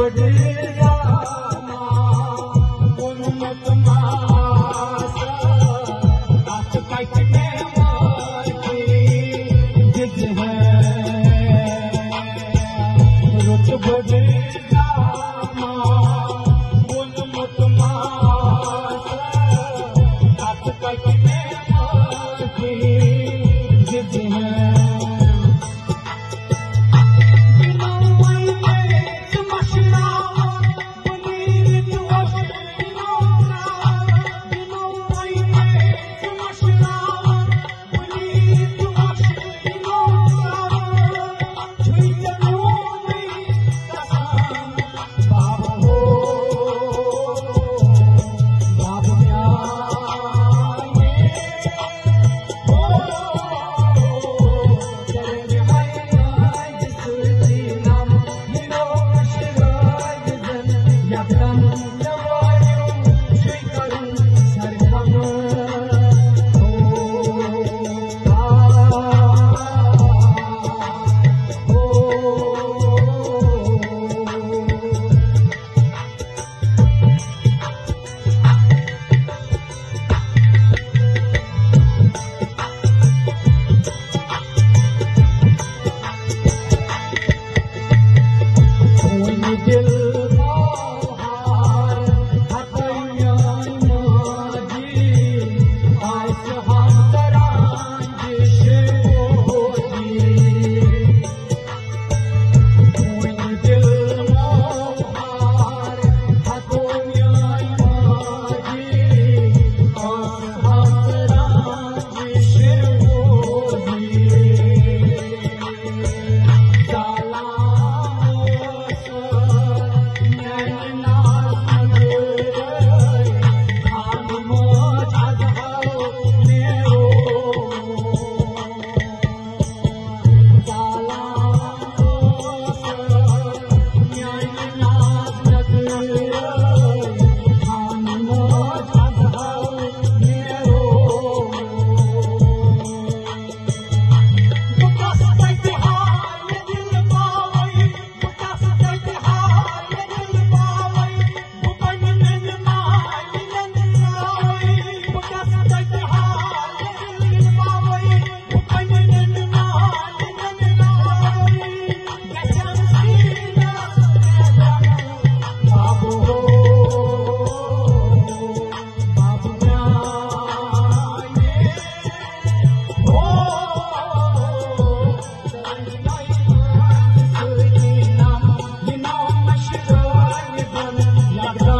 Bye. Locked on.